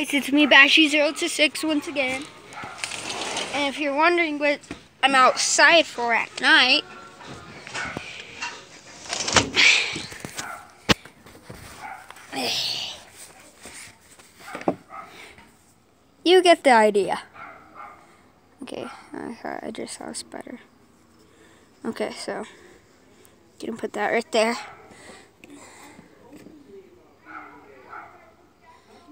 guys, it's me Bashe026 once again. And if you're wondering what I'm outside for at night, you get the idea. Okay, I just saw a spider. Okay, so you can put that right there.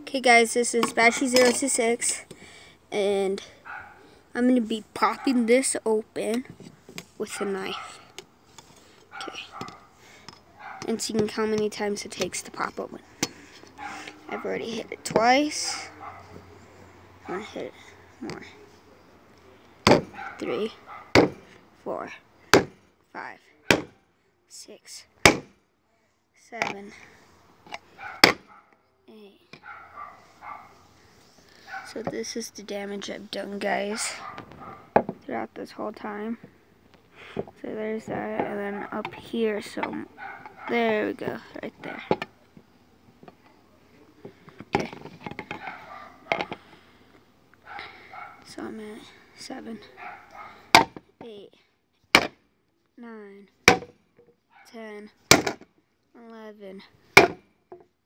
Okay guys, this is Bashe026 and I'm going to be popping this open with a knife. Okay. And seeing how many times it takes to pop open. I've already hit it twice. I'm going to hit it more. Three, four, five, six, seven, eight. So this is the damage I've done, guys, throughout this whole time. So there's that, and then up here, so there we go, right there. Okay. So I'm at seven, eight, nine, ten, eleven,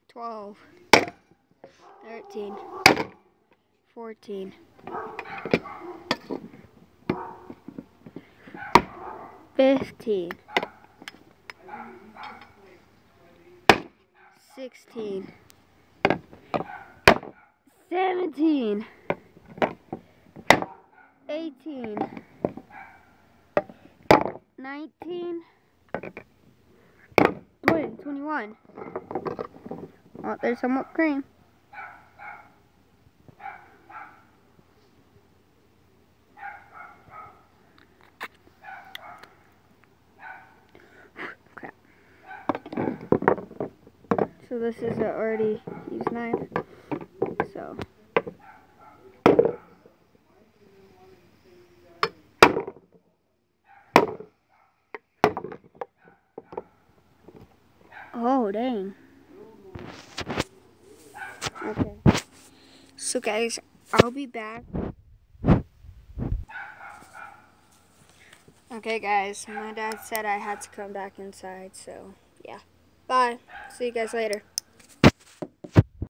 twelve, thirteen. 14 15 16 17 18 19 20 21 Oh, there's some whipped cream. So this is an already used knife. So. Oh, dang. Okay. So guys, I'll be back. Okay guys, my dad said I had to come back inside, so yeah. Bye. See you guys later.